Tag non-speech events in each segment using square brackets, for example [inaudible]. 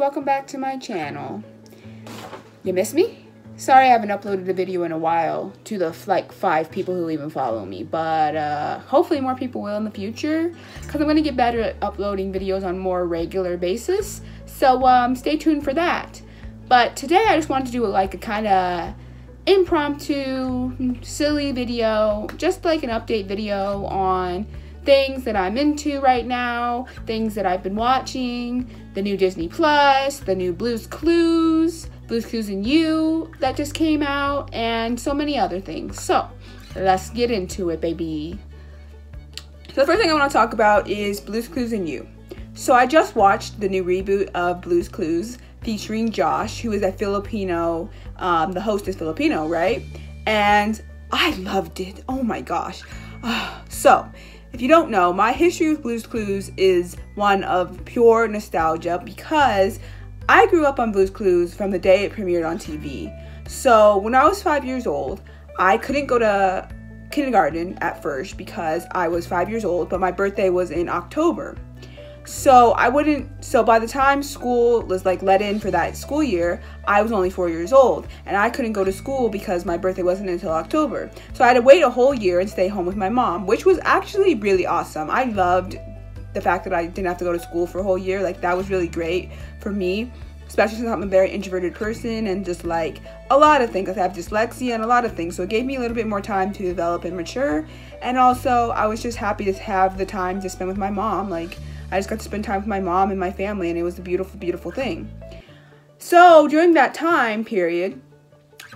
welcome back to my channel. You miss me? Sorry I haven't uploaded a video in a while to the like five people who even follow me, but uh, hopefully more people will in the future because I'm going to get better at uploading videos on more regular basis. So um, stay tuned for that. But today I just wanted to do like a kind of impromptu, silly video, just like an update video on things that I'm into right now, things that I've been watching, the new Disney Plus, the new Blue's Clues, Blue's Clues and You that just came out, and so many other things. So let's get into it, baby. So the first thing I want to talk about is Blue's Clues and You. So I just watched the new reboot of Blue's Clues featuring Josh, who is a Filipino, um, the host is Filipino, right? And I loved it. Oh my gosh. [sighs] so if you don't know, my history with Blue's Clues is one of pure nostalgia because I grew up on Blue's Clues from the day it premiered on TV. So when I was five years old, I couldn't go to kindergarten at first because I was five years old, but my birthday was in October. So I wouldn't, so by the time school was like let in for that school year, I was only four years old and I couldn't go to school because my birthday wasn't until October. So I had to wait a whole year and stay home with my mom, which was actually really awesome. I loved the fact that I didn't have to go to school for a whole year. Like that was really great for me especially since I'm a very introverted person and just like a lot of things. I have dyslexia and a lot of things. So it gave me a little bit more time to develop and mature. And also, I was just happy to have the time to spend with my mom. Like, I just got to spend time with my mom and my family, and it was a beautiful, beautiful thing. So during that time period,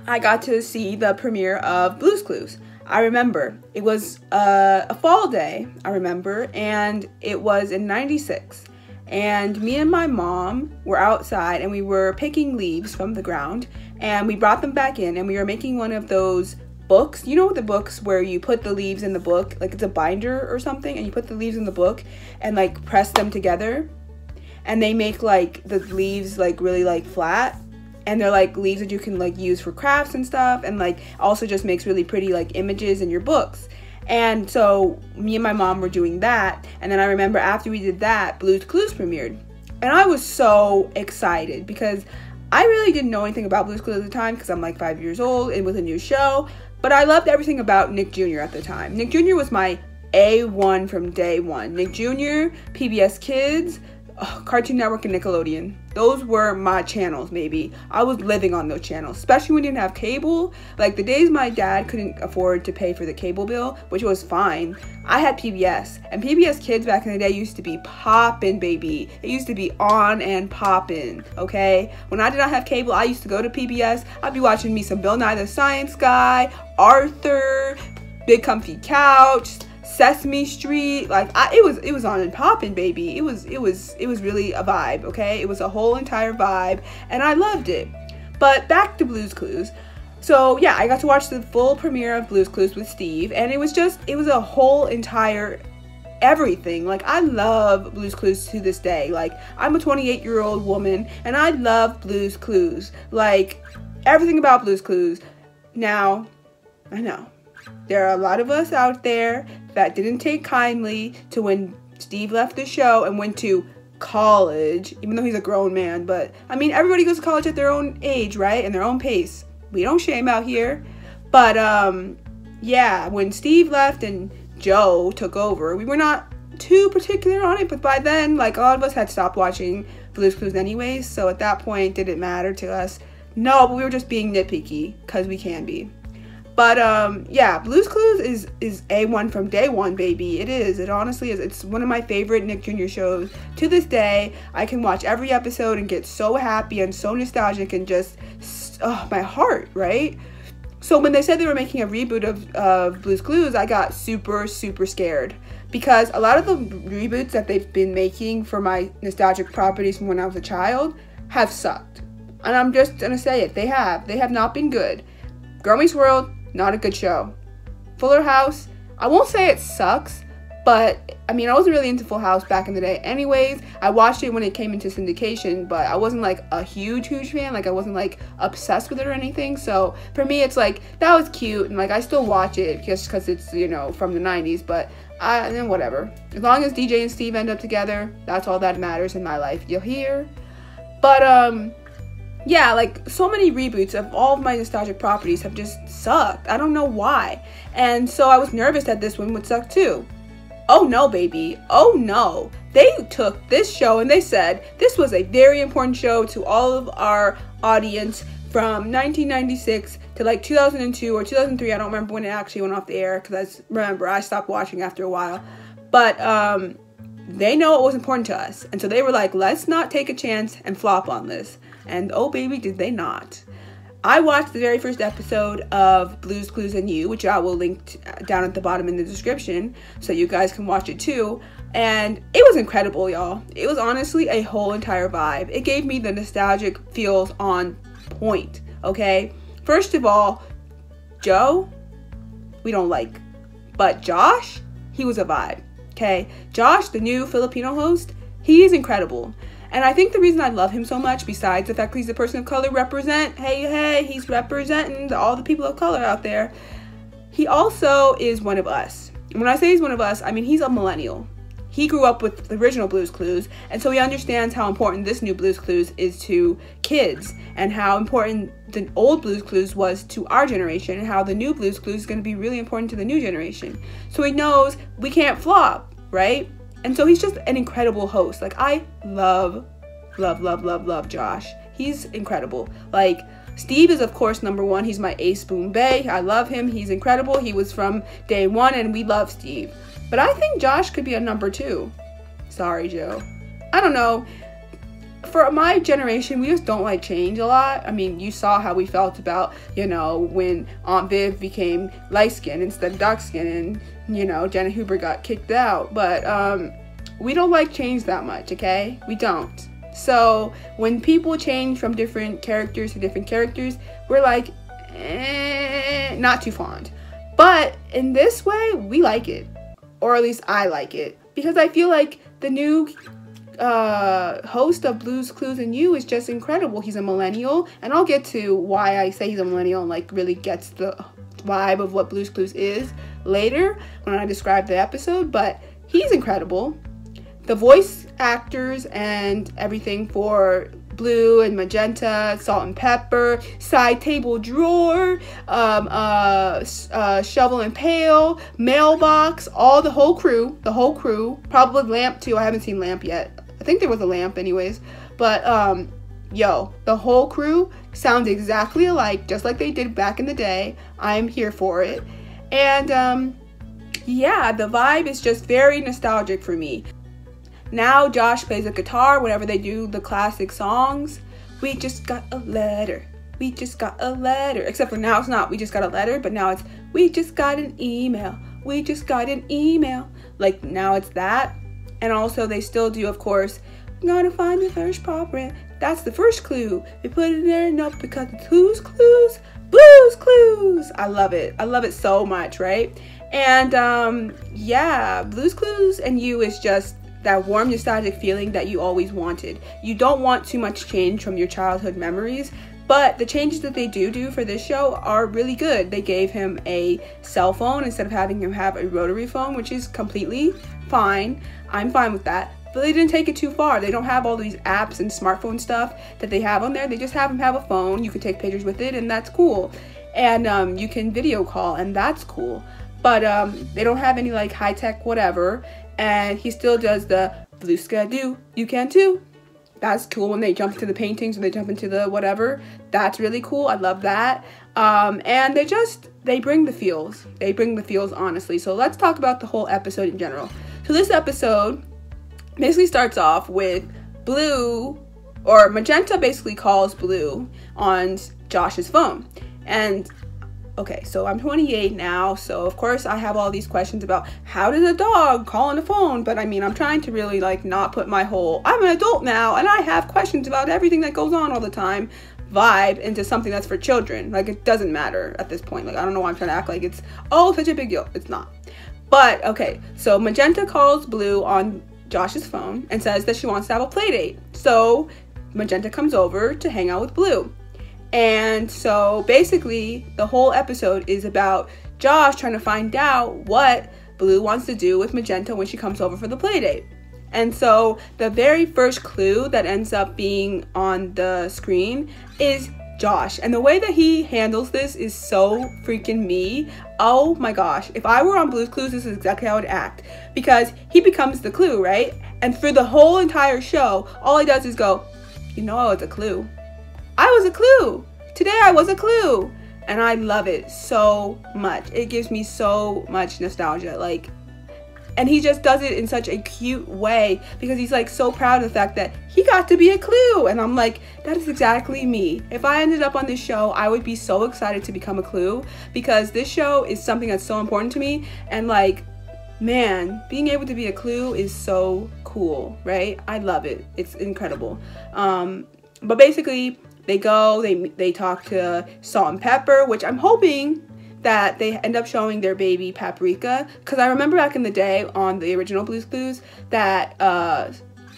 I got to see the premiere of Blue's Clues. I remember it was uh, a fall day, I remember, and it was in 96. And me and my mom were outside and we were picking leaves from the ground and we brought them back in and we were making one of those books. You know the books where you put the leaves in the book, like it's a binder or something, and you put the leaves in the book and like press them together. And they make like the leaves like really like flat. And they're like leaves that you can like use for crafts and stuff and like also just makes really pretty like images in your books. And so me and my mom were doing that. And then I remember after we did that, Blue's Clues premiered. And I was so excited because I really didn't know anything about Blue's Clues at the time because I'm like five years old and with a new show. But I loved everything about Nick Jr. at the time. Nick Jr. was my A1 from day one. Nick Jr., PBS Kids, Cartoon Network, and Nickelodeon. Those were my channels, maybe. I was living on those channels, especially when you didn't have cable. Like the days my dad couldn't afford to pay for the cable bill, which was fine, I had PBS. And PBS Kids back in the day used to be poppin', baby. It used to be on and poppin', okay? When I did not have cable, I used to go to PBS. I'd be watching me some Bill Nye the Science Guy, Arthur, Big Comfy Couch, Sesame Street, like I, it was it was on and popping, baby. It was it was it was really a vibe, okay? It was a whole entire vibe, and I loved it. But back to Blue's Clues. So yeah, I got to watch the full premiere of Blue's Clues with Steve, and it was just it was a whole entire everything. Like I love Blue's Clues to this day. Like I'm a 28 year old woman, and I love Blue's Clues. Like everything about Blue's Clues. Now, I know there are a lot of us out there that didn't take kindly to when Steve left the show and went to college, even though he's a grown man. But I mean, everybody goes to college at their own age, right? And their own pace. We don't shame out here. But um, yeah, when Steve left and Joe took over, we were not too particular on it. But by then, like a lot of us had stopped watching Blue's Clues anyways. So at that point, did it matter to us? No, but we were just being nitpicky because we can be. But um, yeah, Blue's Clues is is a1 from day one, baby. It is. It honestly is. It's one of my favorite Nick Jr. shows to this day. I can watch every episode and get so happy and so nostalgic and just oh, my heart, right? So when they said they were making a reboot of, of Blue's Clues, I got super super scared because a lot of the reboots that they've been making for my nostalgic properties from when I was a child have sucked. And I'm just gonna say it. They have. They have not been good. Girl World not a good show. Fuller House, I won't say it sucks, but I mean, I wasn't really into Full House back in the day. Anyways, I watched it when it came into syndication, but I wasn't like a huge, huge fan. Like, I wasn't like obsessed with it or anything. So for me, it's like that was cute, and like I still watch it just because it's you know from the 90s. But I then whatever. As long as DJ and Steve end up together, that's all that matters in my life. You'll hear? But um yeah, like so many reboots of all of my nostalgic properties have just sucked. I don't know why. And so I was nervous that this one would suck too. Oh no, baby. Oh no. They took this show and they said this was a very important show to all of our audience from 1996 to like 2002 or 2003. I don't remember when it actually went off the air because I remember I stopped watching after a while. But um, they know it was important to us. And so they were like, let's not take a chance and flop on this. And oh, baby, did they not. I watched the very first episode of Blues Clues and You, which I will link uh, down at the bottom in the description so you guys can watch it too. And it was incredible, y'all. It was honestly a whole entire vibe. It gave me the nostalgic feels on point, okay? First of all, Joe, we don't like. But Josh, he was a vibe, okay? Josh, the new Filipino host, he is incredible. And I think the reason I love him so much, besides the fact that he's a person of color, represent, hey, hey, he's representing all the people of color out there. He also is one of us. When I say he's one of us, I mean he's a millennial. He grew up with the original Blues Clues, and so he understands how important this new Blues Clues is to kids, and how important the old Blues Clues was to our generation, and how the new Blues Clues is going to be really important to the new generation. So he knows we can't flop, right? And so he's just an incredible host. Like I love, love, love, love, love Josh. He's incredible. Like Steve is of course number one. He's my ace boom bay. I love him. He's incredible. He was from day one and we love Steve. But I think Josh could be a number two. Sorry, Joe. I don't know. For my generation, we just don't like change a lot. I mean, you saw how we felt about, you know, when Aunt Viv became light skinned instead of dark skinned and you know, Janet Hubert got kicked out. But um, we don't like change that much, okay? We don't. So when people change from different characters to different characters, we're like, eh, not too fond. But in this way, we like it. Or at least I like it. Because I feel like the new uh, host of Blues Clues and You is just incredible. He's a millennial, and I'll get to why I say he's a millennial and like really gets the vibe of what Blues Clues is later when I describe the episode, but he's incredible. The voice actors and everything for blue and magenta, salt and pepper, side table drawer, um, uh, uh, shovel and pail, mailbox, all the whole crew, the whole crew, probably lamp too. I haven't seen lamp yet. I think there was a lamp anyways, but um, yo, the whole crew sounds exactly alike, just like they did back in the day. I'm here for it. And um, yeah, the vibe is just very nostalgic for me. Now Josh plays a guitar whenever they do the classic songs. We just got a letter. We just got a letter. Except for now it's not we just got a letter, but now it's we just got an email. We just got an email. Like now it's that. And also they still do, of course, gotta find the first proper. That's the first clue. They put it there enough because it's who's clues? Blues Clues. I love it. I love it so much, right? And um, yeah, Blues Clues and You is just that warm nostalgic feeling that you always wanted. You don't want too much change from your childhood memories, but the changes that they do do for this show are really good. They gave him a cell phone instead of having him have a rotary phone, which is completely fine. I'm fine with that but they didn't take it too far. They don't have all these apps and smartphone stuff that they have on there. They just have them have a phone. You can take pictures with it, and that's cool. And um, you can video call, and that's cool. But um, they don't have any like high tech whatever. And he still does the skidoo. You can too. That's cool when they jump into the paintings or they jump into the whatever. That's really cool. I love that. Um, and they just they bring the feels. They bring the feels honestly. So let's talk about the whole episode in general. So this episode basically starts off with Blue, or Magenta basically calls Blue on Josh's phone. And okay, so I'm 28 now, so of course I have all these questions about how does a dog call on the phone? But I mean, I'm trying to really like not put my whole I'm an adult now and I have questions about everything that goes on all the time vibe into something that's for children. Like it doesn't matter at this point. Like I don't know why I'm trying to act like it's oh such a big deal. It's not. But okay, so Magenta calls Blue on Josh's phone and says that she wants to have a play date. So Magenta comes over to hang out with Blue. And so basically, the whole episode is about Josh trying to find out what Blue wants to do with Magenta when she comes over for the play date. And so the very first clue that ends up being on the screen is Josh. And the way that he handles this is so freaking me. Oh my gosh. If I were on Blue's Clues, this is exactly how I would act. Because he becomes the clue, right? And for the whole entire show, all he does is go, You know, I was a clue. I was a clue. Today I was a clue. And I love it so much. It gives me so much nostalgia. Like, and he just does it in such a cute way because he's like so proud of the fact that he got to be a clue. And i'm like that is exactly me. If i ended up on this show i would be so excited to become a clue because this show is something that's so important to me. And like man being able to be a clue is so cool right? I love it. It's incredible. Um but basically they go they they talk to Salt and Pepper, which i'm hoping that they end up showing their baby Paprika. Because I remember back in the day on the original Blue's Clues that uh,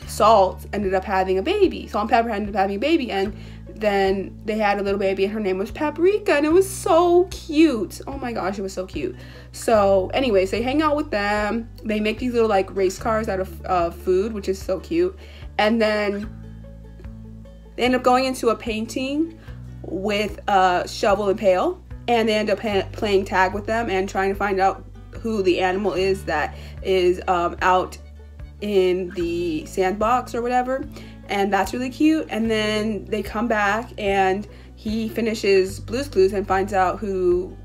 Salt ended up having a baby. Salt and Pepper ended up having a baby, and then they had a little baby, and her name was Paprika, and it was so cute. Oh my gosh, it was so cute. So, anyways, they hang out with them. They make these little like race cars out of uh, food, which is so cute. And then they end up going into a painting with a shovel and pail and they end up ha- playing tag with them and trying to find out who the animal is that is um, out in the sandbox or whatever. And that's really cute. And then they come back and he finishes blue's clues and finds out who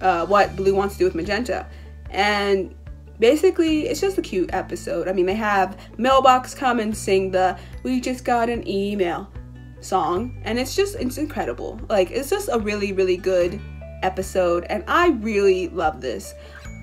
uh, what blue wants to do with magenta. And basically it's just a cute episode. I mean they have mailbox come and sing the we just got an email song and it's just it's incredible. Like it's just a really really good episode and i really love this.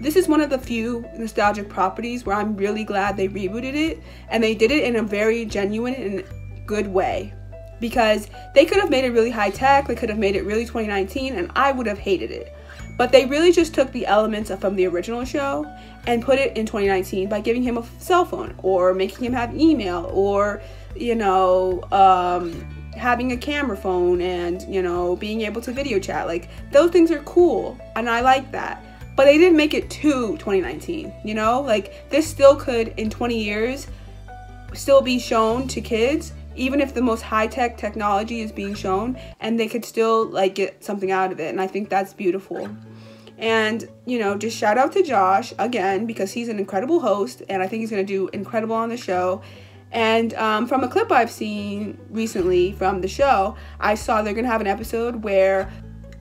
This is one of the few nostalgic properties where i'm really glad they rebooted it and they did it in a very genuine and good way. Because they could have made it really high tech they could have made it really 2019 and i would have hated it. But they really just took the elements from the original show and put it in 2019 by giving him a cell phone or making him have email or you know um, having a camera phone and, you know, being able to video chat. Like, those things are cool, and I like that. But they didn't make it to 2019, you know? Like, this still could, in 20 years, still be shown to kids, even if the most high tech technology is being shown, and they could still, like, get something out of it. And I think that's beautiful. And, you know, just shout out to Josh again because he's an incredible host and I think he's going to do incredible on the show. And um, from a clip I've seen recently from the show, I saw they're gonna have an episode where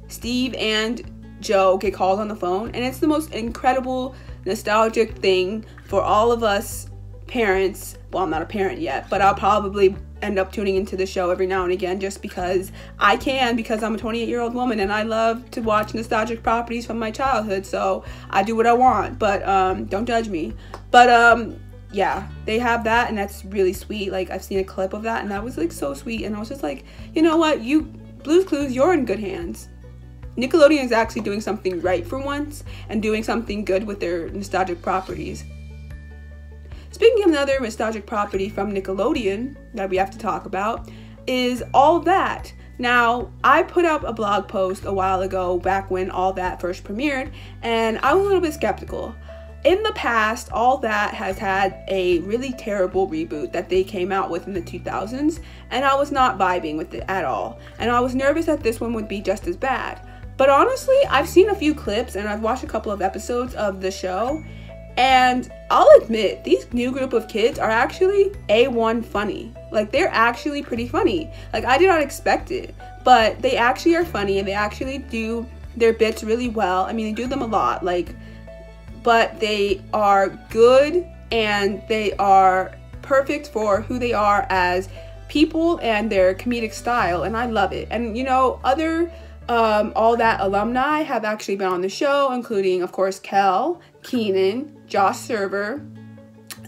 Steve and Joe get called on the phone, and it's the most incredible, nostalgic thing for all of us parents. Well, I'm not a parent yet, but I'll probably end up tuning into the show every now and again just because I can, because I'm a 28 year old woman and I love to watch nostalgic properties from my childhood. So I do what I want, but um, don't judge me. But um, yeah, they have that and that's really sweet. Like I've seen a clip of that and that was like so sweet and I was just like, you know what, you Blue's Clues, you're in good hands. Nickelodeon is actually doing something right for once and doing something good with their nostalgic properties. Speaking of another nostalgic property from Nickelodeon that we have to talk about is All That. Now, I put up a blog post a while ago back when All That first premiered, and I was a little bit skeptical in the past, all that has had a really terrible reboot that they came out with in the 2000s, and I was not vibing with it at all. And I was nervous that this one would be just as bad. But honestly, I've seen a few clips and I've watched a couple of episodes of the show, and I'll admit, these new group of kids are actually A1 funny. Like, they're actually pretty funny. Like, I did not expect it, but they actually are funny and they actually do their bits really well. I mean, they do them a lot. Like, but they are good and they are perfect for who they are as people and their comedic style and I love it. And you know, other um, all that alumni have actually been on the show, including of course Kel, Kenan, Josh Server,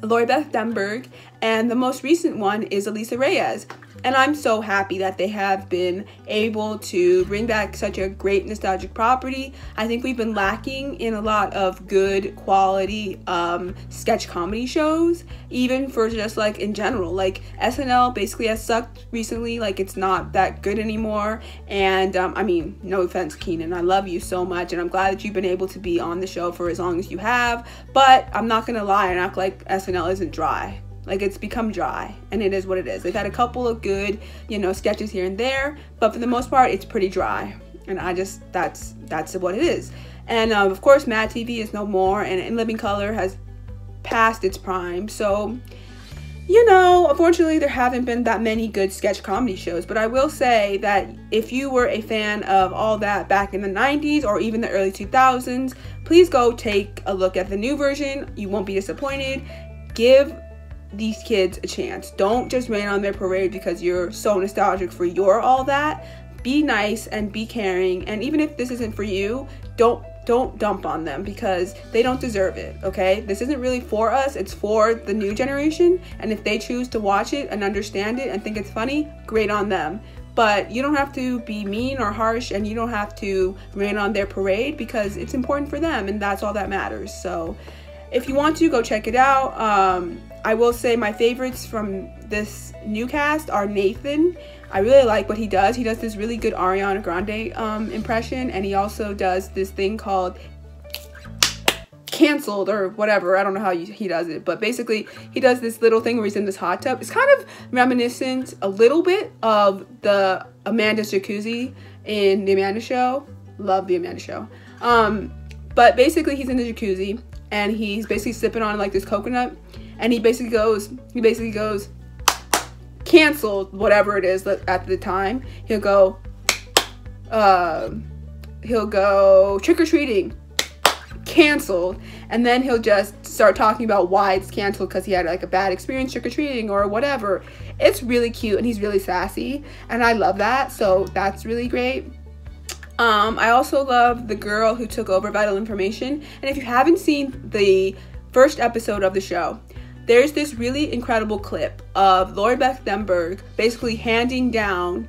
Lori Beth Denberg, and the most recent one is Alisa Reyes. And I'm so happy that they have been able to bring back such a great nostalgic property. I think we've been lacking in a lot of good quality um, sketch comedy shows, even for just like in general. Like SNL basically has sucked recently, like it's not that good anymore. And um, I mean, no offense, Kenan, I love you so much, and I'm glad that you've been able to be on the show for as long as you have. But I'm not gonna lie and act like SNL isn't dry Like it's become dry, and it is what it is. They've had a couple of good, you know, sketches here and there, but for the most part, it's pretty dry. And I just that's that's what it is. And um, of course, Mad TV is no more, and In Living Color has passed its prime. So, you know, unfortunately, there haven't been that many good sketch comedy shows. But I will say that if you were a fan of all that back in the 90s or even the early 2000s, please go take a look at the new version. You won't be disappointed. Give these kids a chance. Don't just rain on their parade because you're so nostalgic for your all that. Be nice and be caring. And even if this isn't for you, don't don't dump on them because they don't deserve it, okay? This isn't really for us, it's for the new generation. And if they choose to watch it and understand it and think it's funny, great on them. But you don't have to be mean or harsh and you don't have to rain on their parade because it's important for them and that's all that matters. So if you want to, go check it out. Um, I will say my favorites from this new cast are Nathan. I really like what he does. He does this really good Ariana Grande um, impression, and he also does this thing called canceled or whatever. I don't know how he does it, but basically he does this little thing where he's in this hot tub. It's kind of reminiscent a little bit of the Amanda's Jacuzzi in the Amanda Show. Love the Amanda Show. Um, but basically he's in the jacuzzi and he's basically sipping on like this coconut and he basically goes he basically goes canceled whatever it is at the time. He'll go uh, he'll go trick-or-treating canceled and then he'll just start talking about why it's canceled because he had like a bad experience trick-or-treating or whatever. It's really cute and he's really sassy and i love that so that's really great um, I also love the girl who took over Vital Information. And if you haven't seen the first episode of the show, there's this really incredible clip of Lori Beth Denberg basically handing down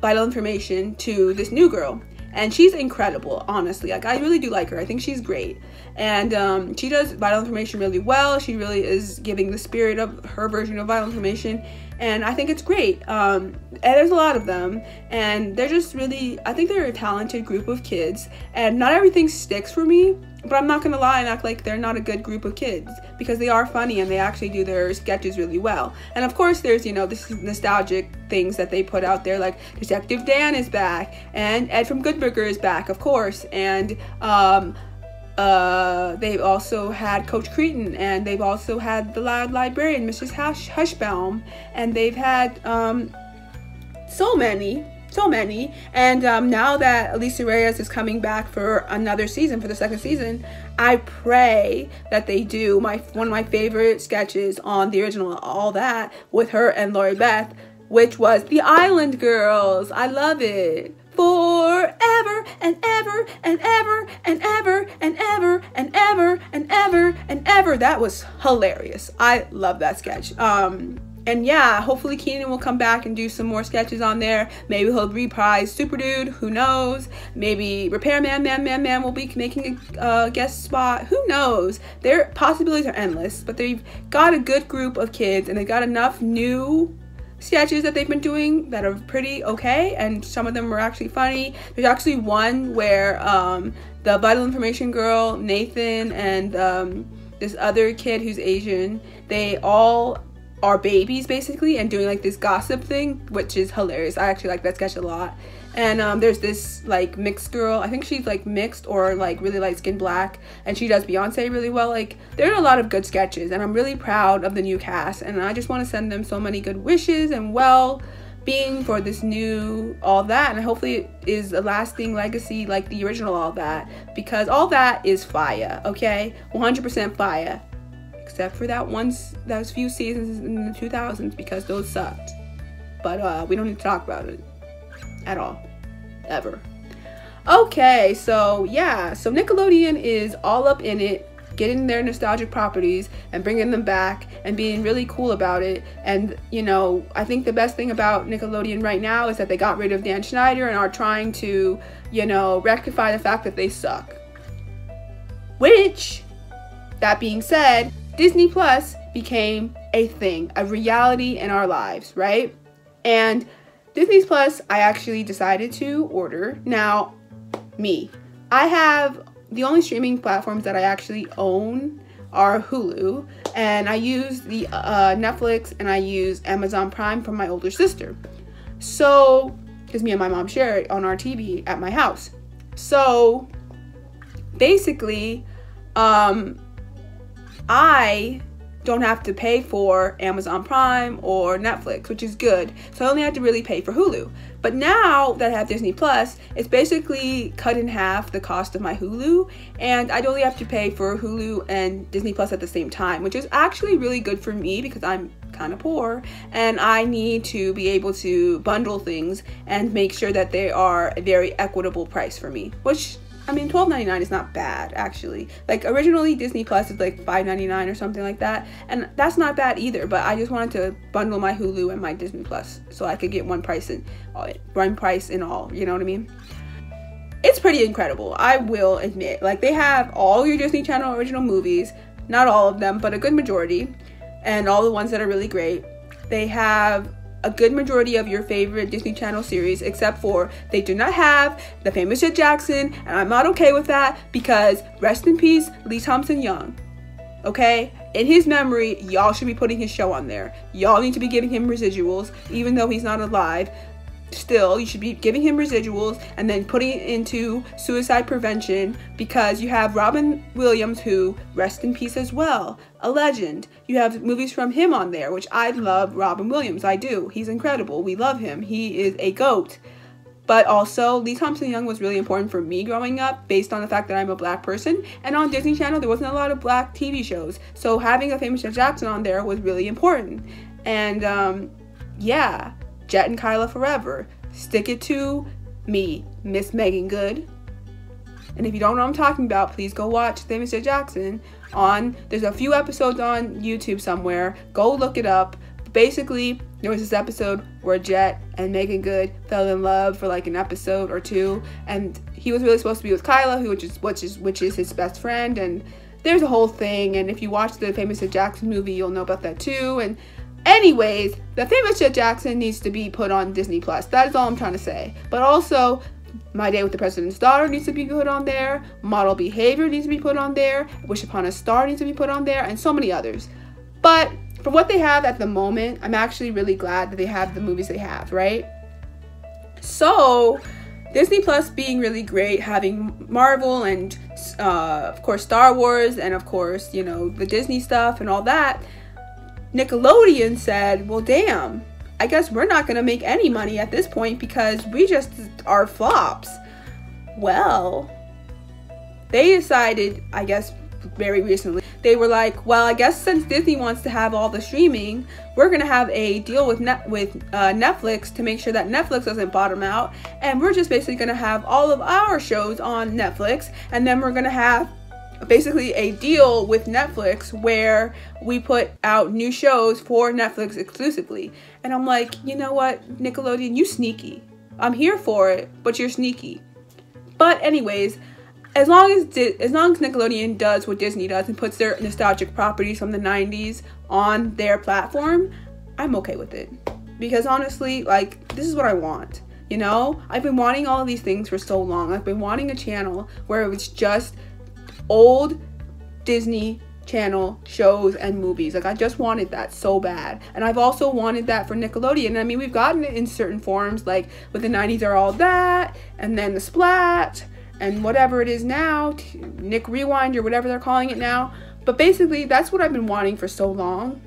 Vital Information to this new girl. And she's incredible, honestly. Like, I really do like her. I think she's great. And um, she does Vital Information really well. She really is giving the spirit of her version of Vital Information and I think it's great. Um, and there's a lot of them, and they're just really, I think they're a talented group of kids, and not everything sticks for me, but I'm not gonna lie and act like they're not a good group of kids because they are funny and they actually do their sketches really well. And of course, there's you know this nostalgic things that they put out there, like Detective Dan is back, and Ed from Good Burger is back, of course, and um, uh, they've also had Coach Kreeton, and they've also had the loud librarian, Mrs. Hush- Hushbaum, and they've had um, so many, so many. And um, now that Alisa Reyes is coming back for another season, for the second season, I pray that they do my one of my favorite sketches on the original All That with her and Lori Beth, which was the Island Girls. I love it forever and ever and ever and ever and ever and ever and ever and ever. That was hilarious. I love that sketch. Um, and yeah, hopefully Kenan will come back and do some more sketches on there. Maybe he'll reprise Super Dude. Who knows? Maybe Repairman Man Man Man Man will be making a uh, guest spot. Who knows? Their possibilities are endless. But they've got a good group of kids and they've got enough new sketches that they've been doing that are pretty okay and some of them are actually funny. There's actually one where um, the vital information girl nathan and um, this other kid who's asian they all are babies basically and doing like this gossip thing which is hilarious. I actually like that sketch a lot and um, there's this like mixed girl. I think she's like mixed or like really light skin black, and she does Beyonce really well. Like there are a lot of good sketches, and I'm really proud of the new cast. And I just want to send them so many good wishes and well being for this new all that and hopefully it is a lasting legacy like the original all that because all that is fire okay 100% fire except for that once those few seasons in the 2000s because those sucked but uh, we don't need to talk about it at all ever. Okay, so yeah, so Nickelodeon is all up in it, getting their nostalgic properties and bringing them back and being really cool about it. And, you know, I think the best thing about Nickelodeon right now is that they got rid of Dan Schneider and are trying to, you know, rectify the fact that they suck. Which, that being said, Disney Plus became a thing, a reality in our lives, right? And Disney Plus, I actually decided to order. Now, me, I have the only streaming platforms that I actually own are Hulu, and I use the uh, Netflix and I use Amazon Prime from my older sister. So, because me and my mom share it on our TV at my house. So, basically, um, I don't have to pay for Amazon Prime or Netflix, which is good. So I only have to really pay for Hulu. But now that I have Disney Plus, it's basically cut in half the cost of my Hulu, and I only have to pay for Hulu and Disney Plus at the same time, which is actually really good for me because I'm kind of poor and I need to be able to bundle things and make sure that they are a very equitable price for me, which I mean, twelve ninety nine is not bad actually. Like originally Disney Plus is like five ninety nine or something like that, and that's not bad either. But I just wanted to bundle my Hulu and my Disney Plus so I could get one price in uh, one price in all. You know what I mean? It's pretty incredible. I will admit. Like they have all your Disney Channel original movies, not all of them, but a good majority, and all the ones that are really great. They have a good majority of your favorite Disney Channel series, except for they do not have The Famous Jett Jackson, and I'm not okay with that because rest in peace, Lee Thompson Young. Okay? In his memory, y'all should be putting his show on there. Y'all need to be giving him residuals, even though he's not alive still you should be giving him residuals and then putting it into suicide prevention because you have Robin Williams who rest in peace as well a legend. You have movies from him on there which I love Robin Williams. I do. He's incredible. We love him. He is a goat. But also Lee Thompson Young was really important for me growing up based on the fact that I'm a black person. And on Disney Channel there wasn't a lot of black TV shows. So having a famous Jackson on there was really important. And um, yeah Jett and Kayla Forever. Stick it to me, Miss Meagan Good. And if you don't know what I'm talking about, please go watch Famous Jett Jackson on. There's a few episodes on YouTube somewhere. Go look it up. Basically, there was this episode where Jett and Meagan Good fell in love for like an episode or two, and he was really supposed to be with Kayla, who which is which is which is his best friend, and there's a whole thing. And if you watch the Famous Jackson movie, you'll know about that too. And Anyways, the famous Jett Jackson needs to be put on Disney Plus. That is all I'm trying to say. But also, My Day with the President's Daughter needs to be put on there. Model Behavior needs to be put on there. Wish Upon a Star needs to be put on there, and so many others. But for what they have at the moment, I'm actually really glad that they have the movies they have, right? So, Disney Plus being really great, having Marvel and, uh, of course, Star Wars, and of course, you know, the Disney stuff and all that Nickelodeon said, well, damn, I guess we're not going to make any money at this point because we just are flops. Well, they decided, I guess, very recently, they were like, well, I guess since Disney wants to have all the streaming, we're gonna have a deal with net with uh, Netflix to make sure that Netflix doesn't bottom out, and we're just basically gonna have all of our shows on Netflix, and then we're gonna have basically a deal with Netflix where we put out new shows for Netflix exclusively. And I'm like, you know what, Nickelodeon, you sneaky. I'm here for it, but you're sneaky. But anyways, as long as as long as Nickelodeon does what Disney does and puts their nostalgic properties from the 90s on their platform, I'm okay with it. Because honestly, like this is what I want. You know, I've been wanting all of these things for so long. I've been wanting a channel where it was just old Disney Channel shows and movies. Like I just wanted that so bad. And I've also wanted that for Nickelodeon. I mean, we've gotten it in certain forms like with the 90s are all that and then the Splat and whatever it is now, Nick Rewind or whatever they're calling it now. But basically, that's what I've been wanting for so long.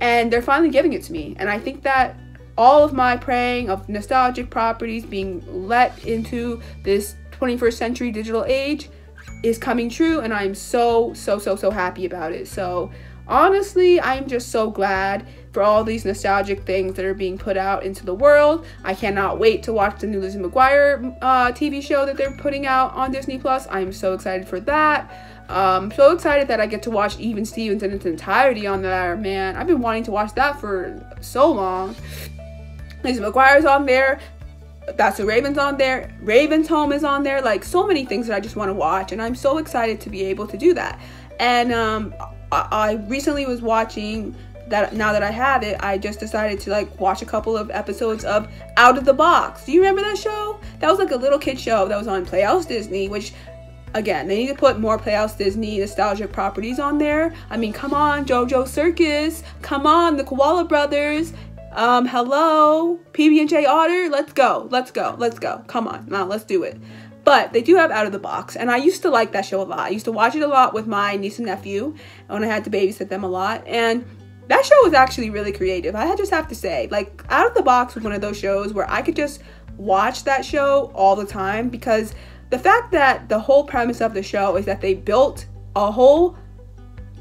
And they're finally giving it to me. And I think that all of my praying of nostalgic properties being let into this 21st century digital age is coming true and I'm so so so so happy about it. So honestly, I'm just so glad for all these nostalgic things that are being put out into the world. I cannot wait to watch the new Lizzie McGuire uh, TV show that they're putting out on Disney Plus. I'm so excited for that. Um, so excited that I get to watch Even Stevens in its entirety on there, man. I've been wanting to watch that for so long. Lizzie McGuire's on there. That's the Ravens on there. Ravens Home is on there. Like so many things that I just want to watch, and I'm so excited to be able to do that. And um, I, I recently was watching that. Now that I have it, I just decided to like watch a couple of episodes of Out of the Box. Do you remember that show? That was like a little kid show that was on Playhouse Disney, which again, they need to put more Playhouse Disney nostalgic properties on there. I mean, come on, JoJo Circus, come on, the Koala Brothers, um, hello, PB&J Otter, let's go, let's go, let's go. Come on, now let's do it. But they do have Out of the Box, and I used to like that show a lot. I used to watch it a lot with my niece and nephew when I had to babysit them a lot, and that show was actually really creative. I just have to say, like, Out of the Box was one of those shows where I could just watch that show all the time because the fact that the whole premise of the show is that they built a whole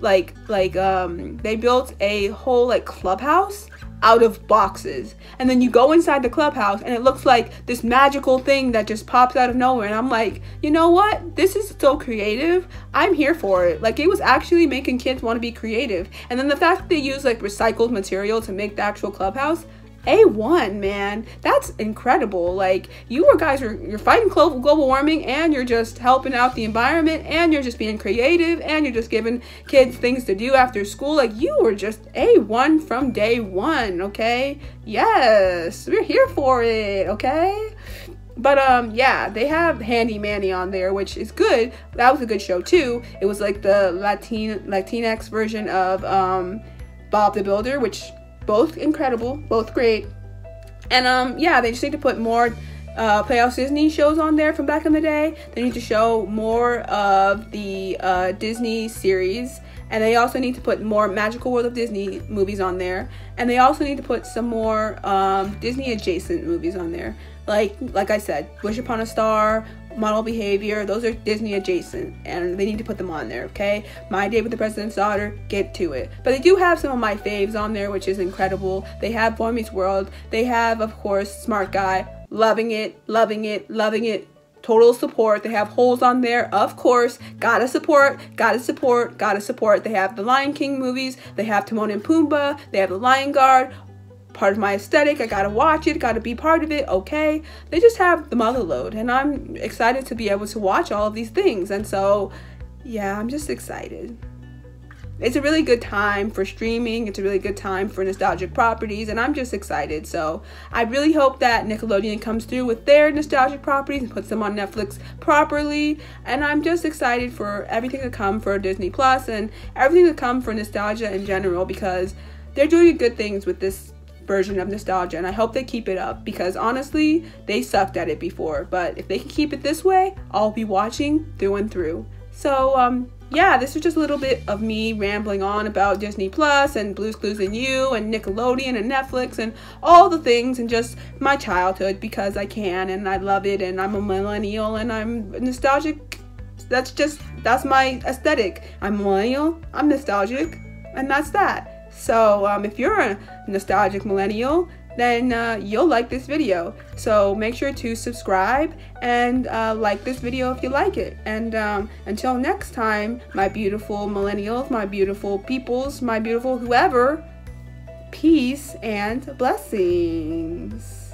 like like um they built a whole like clubhouse out of boxes. And then you go inside the clubhouse and it looks like this magical thing that just pops out of nowhere. And I'm like, you know what? This is so creative. I'm here for it. Like it was actually making kids want to be creative. And then the fact that they use like recycled material to make the actual clubhouse, a1, man. That's incredible. Like, you are guys are you're fighting global warming and you're just helping out the environment and you're just being creative and you're just giving kids things to do after school. Like, you were just A1 from day one, okay? Yes, we're here for it, okay? But um yeah, they have Handy Manny on there, which is good. That was a good show too. It was like the Latin Latinx version of um Bob the Builder, which both incredible, both great. And um, yeah, they just need to put more uh, Playhouse Disney shows on there from back in the day. They need to show more of the uh, Disney series. And they also need to put more Magical World of Disney movies on there. And they also need to put some more um, Disney adjacent movies on there. Like like I said, Wish Upon a Star, model behavior those are disney adjacent and they need to put them on there okay? My day with the president's daughter get to it. But they do have some of my faves on there which is incredible. They have boy meets world. They have of course smart guy. Loving it loving it loving it. Total support. They have holes on there of course. Gotta support gotta support gotta support. They have the lion king movies. They have timon and pumbaa. They have the lion guard part of my aesthetic. I gotta watch it, gotta be part of it, okay? They just have the mother load, and I'm excited to be able to watch all of these things. And so, yeah, I'm just excited. It's a really good time for streaming. It's a really good time for nostalgic properties, and I'm just excited. So I really hope that Nickelodeon comes through with their nostalgic properties and puts them on Netflix properly. And I'm just excited for everything to come for Disney Plus and everything to come for nostalgia in general because they're doing good things with this version of nostalgia and I hope they keep it up because honestly they sucked at it before. But if they can keep it this way I'll be watching through and through. So um yeah this is just a little bit of me rambling on about Disney Plus and Blue's Clues and You and Nickelodeon and Netflix and all the things and just my childhood because I can and I love it and I'm a millennial and I'm nostalgic. That's just that's my aesthetic. I'm millennial I'm nostalgic and that's that so um, if you're a nostalgic millennial, then uh, you'll like this video. So make sure to subscribe and uh, like this video if you like it. And um, until next time, my beautiful millennials, my beautiful peoples, my beautiful whoever, peace and blessings.